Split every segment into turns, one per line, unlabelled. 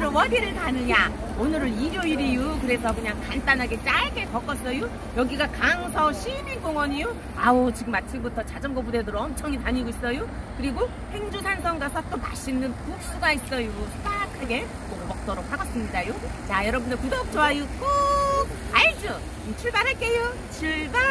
가느냐? 오늘은 일요일이유. 그래서 그냥 간단하게 짧게 걷었어요. 여기가 강서 시민공원이요. 아우 지금 아침부터 자전거 부대들 엄청 다니고 있어요. 그리고 행주산성 가서 또 맛있는 국수가 있어요. 그거 먹도록 하겠습니다요. 자 여러분들 구독 좋아요 꾹 알죠? 출발할게요. 출발.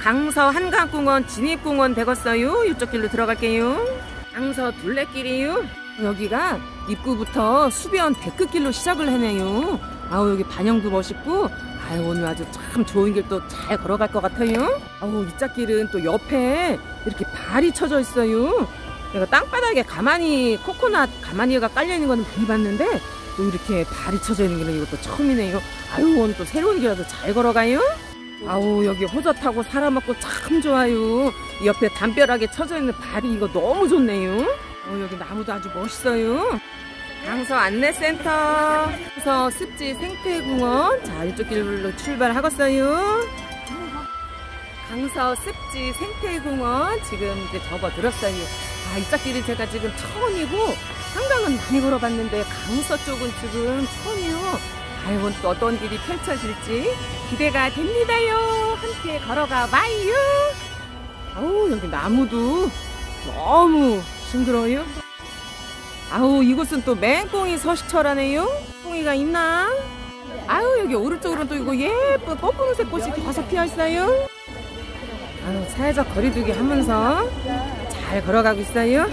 강서 한강공원 진입공원 되겠어요. 이쪽 길로 들어갈게요. 강서 둘레길이요. 여기가 입구부터 수변 데크길로 시작을 해네요. 아우 여기 반영도 멋있고 아유 오늘 아주 참 좋은 길 또 잘 걸어갈 것 같아요. 아우 이 짝길은 또 옆에 이렇게 발이 쳐져 있어요. 내가 땅바닥에 가만히 코코넛 가마니가 깔려 있는 거는 많이 봤는데 또 이렇게 발이 쳐져 있는 길은 이것도 처음이네요. 아유 오늘 또 새로운 길이라서 잘 걸어가요. 아우 여기 호젓 타고 사람 먹고 참 좋아요. 옆에 담벼락에 쳐져 있는 발이 이거 너무 좋네요. 어, 여기 나무도 아주 멋있어요. 강서 안내센터, 강서 습지 생태공원. 자 이쪽 길로 출발하겠어요. 강서 습지 생태공원 지금 이제 접어들었어요. 아, 이 짝길이 제가 지금 처음이고 한강은 많이 걸어봤는데 강서 쪽은 지금 처음이요. 아이고 또 어떤 길이 펼쳐질지 기대가 됩니다요. 함께 걸어가 봐요. 아우 여기 나무도 너무 싱그러워요. 아우 이곳은 또 맹꽁이 서식처라네요. 꽁이가 있나? 아우 여기 오른쪽으로 또 이거 예쁜 뽀뽀색 꽃이 계속 피어 있어요. 아유 사회적 거리두기 하면서 잘 걸어가고 있어요.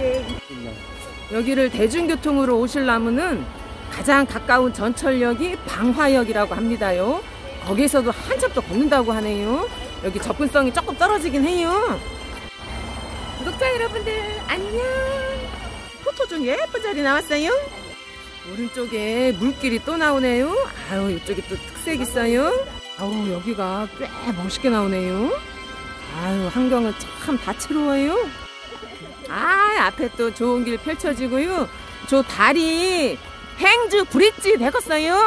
여기를 대중교통으로 오실라면은 가장 가까운 전철역이 방화역이라고 합니다요. 거기에서도 한참 더 걷는다고 하네요. 여기 접근성이 조금 떨어지긴 해요. 구독자 여러분들 안녕. 포토 좀 예쁜 자리 나왔어요. 오른쪽에 물길이 또 나오네요. 아유 이쪽에 또 특색 있어요. 아우 여기가 꽤 멋있게 나오네요. 아유 환경은 참 다채로워요. 아 앞에 또 좋은 길 펼쳐지고요. 저 다리 행주 브릿지 되겠어요?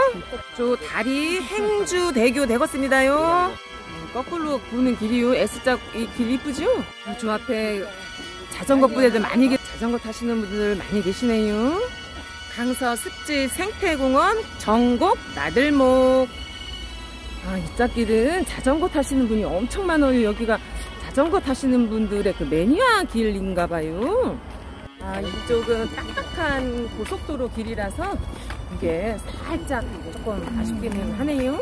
저 다리 행주 대교 되겠습니다요. 어, 거꾸로 보는 길이요. S자 이길 이쁘죠? 저 앞에 자전거 부대들 많이 계 자전거 타시는 분들 많이 계시네요. 강서 습지 생태공원 정곡 나들목 아, 이 짝길은 자전거 타시는 분이 엄청 많아요. 여기가 자전거 타시는 분들의 그 매니아 길인가 봐요. 아, 이쪽은 딱딱한 고속도로 길이라서 이게 살짝 조금 아쉽기는 하네요.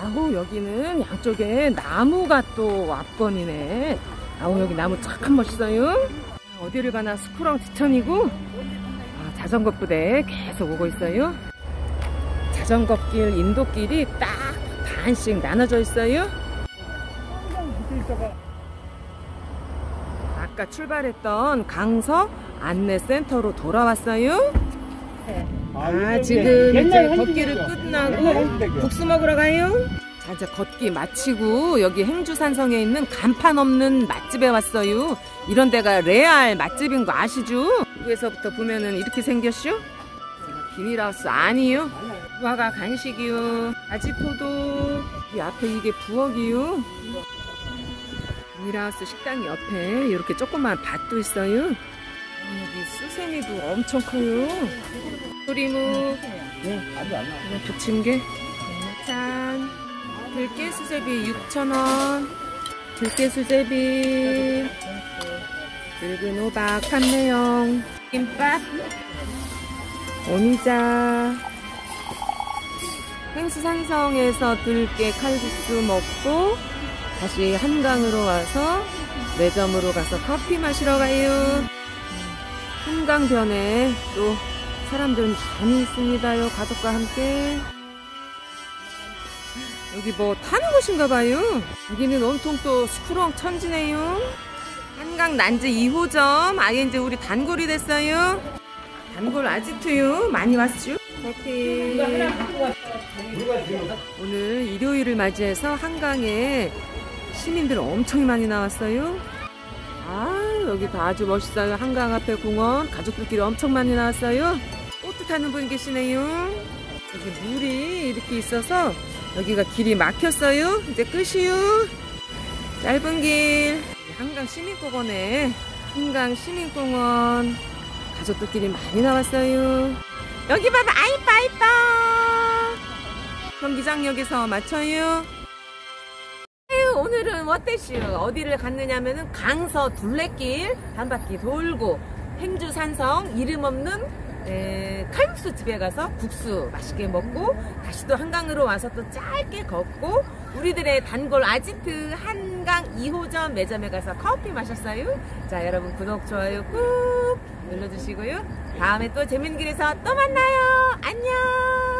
아우 여기는 양쪽에 나무가 또 앞건이네. 아우 여기 나무 참 멋있어요. 어디를 가나 스쿠렁 지천이고 아, 자전거 부대 계속 오고 있어요. 자전거 길, 인도길이 딱 반씩 나눠져 있어요. 아까 출발했던 강서 안내센터로 돌아왔어요. 아 지금 이제 걷기를 끝나고 국수 먹으러 가요. 자 이제 걷기 마치고 여기 행주산성에 있는 간판 없는 맛집에 왔어요. 이런 데가 레알 맛집인 거 아시죠? 입구에서부터 보면은 이렇게 생겼슈? 비닐하우스 아니요. 무화과 간식이요. 아지포도 이 앞에 이게 부엌이요. 비닐하우스 식당 옆에 이렇게 조그만 밭도 있어요. 여기 수세미도 엄청 커요. 소리묵, 네, 부침개, 찬, 들깨 수제비 6,000원, 들깨 수제비, 붉은 호박 판매용, 김밥, 오미자, 행수산성에서 들깨 칼국수 먹고 다시 한강으로 와서 매점으로 가서 커피 마시러 가요. 한강변에 또 사람들 많이 있습니다요. 가족과 함께. 여기 뭐 타는 곳인가 봐요. 여기는 온통 또 스쿠렁 천지네요. 한강 난지 2호점. 아예 이제 우리 단골이 됐어요. 단골 아지트요. 많이 왔죠? 커피. 오늘 일요일을 맞이해서 한강에 시민들 엄청 많이 나왔어요. 아 여기 다 아주 멋있어요. 한강 앞에 공원 가족들끼리 엄청 많이 나왔어요. 보트 타는 분 계시네요. 여기 물이 이렇게 있어서 여기가 길이 막혔어요. 이제 끝이요. 짧은 길. 한강 시민공원에 한강 시민공원 가족들끼리 많이 나왔어요. 여기 봐봐 아이뻐 아이뻐 경기장역에서 맞춰요 오늘은 어땠슈 어디를 갔느냐면은 강서 둘레길 한 바퀴 돌고 행주 산성 이름 없는 에, 칼국수 집에 가서 국수 맛있게 먹고 다시 또 한강으로 와서 또 짧게 걷고 우리들의 단골 아지트 한강 2호점 매점에 가서 커피 마셨어요. 자 여러분 구독 좋아요 꾹 눌러주시고요. 다음에 또 재밌는 길에서 또 만나요. 안녕.